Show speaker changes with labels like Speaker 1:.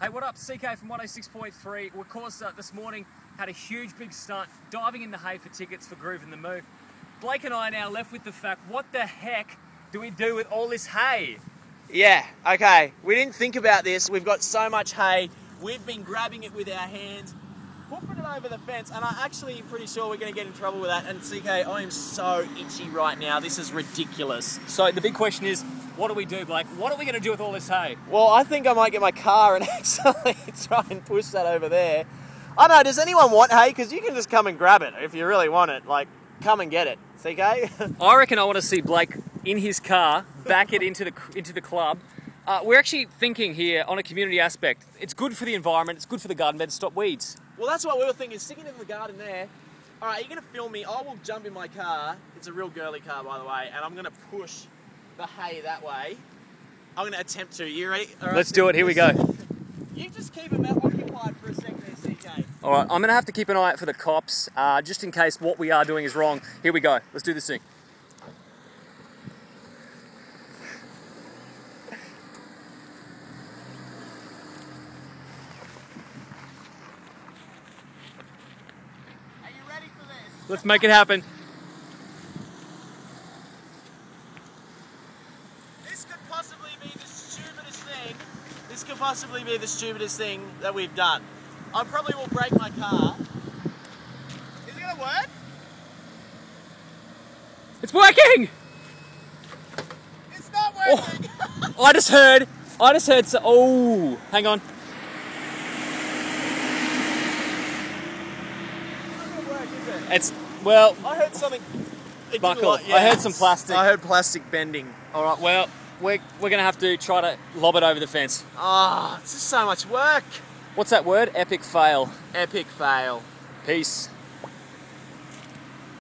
Speaker 1: Hey, what up? CK from 106.3. We, of course, uh, this morning had a huge big stunt diving in the hay for tickets for Groovin the Moo. Blake and I are now left with the fact what the heck do we do with all this hay?
Speaker 2: Yeah, okay. We didn't think about this. We've got so much hay. We've been grabbing it with our hands, hoofing it over the fence, and I'm actually pretty sure we're going to get in trouble with that. And CK, I am so itchy right now. This is ridiculous.
Speaker 1: So the big question is, what do we do, Blake? What are we going to do with all this hay?
Speaker 2: Well, I think I might get my car and actually try and push that over there. I know, does anyone want hay? Because you can just come and grab it if you really want it. Like, come and get it. CK?
Speaker 1: I reckon I want to see Blake in his car, back it into the into the club. Uh, we're actually thinking here on a community aspect. It's good for the environment. It's good for the garden bed. To stop weeds.
Speaker 2: well, that's what we were thinking. Sticking it in the garden there. All right, you're going to film me. I will jump in my car. It's a real girly car, by the way. And I'm going to push the hay that way. I'm going to attempt to. You ready? All right,
Speaker 1: Let's do it. Here we go.
Speaker 2: You just keep them occupied for a second there, CK.
Speaker 1: All right, I'm going to have to keep an eye out for the cops, uh, just in case what we are doing is wrong. Here we go. Let's do this thing.
Speaker 2: Are you ready for this?
Speaker 1: Let's make it happen.
Speaker 2: This could possibly be the stupidest thing. This could possibly be the stupidest thing that we've done. I probably will break my car. Is it gonna work?
Speaker 1: It's working.
Speaker 2: It's not
Speaker 1: Oh.
Speaker 2: working.
Speaker 1: I just heard. I just heard. So, oh, hang on.
Speaker 2: It's not gonna work, is it?
Speaker 1: It's well.
Speaker 2: I heard something. It did
Speaker 1: Buckle.
Speaker 2: like-
Speaker 1: I heard some plastic.
Speaker 2: I heard plastic bending.
Speaker 1: All right. Well, we're we're gonna have to try to lob it over the fence.
Speaker 2: Ah, it's just so much work.
Speaker 1: What's that word? Epic fail.
Speaker 2: Epic fail.
Speaker 1: Peace.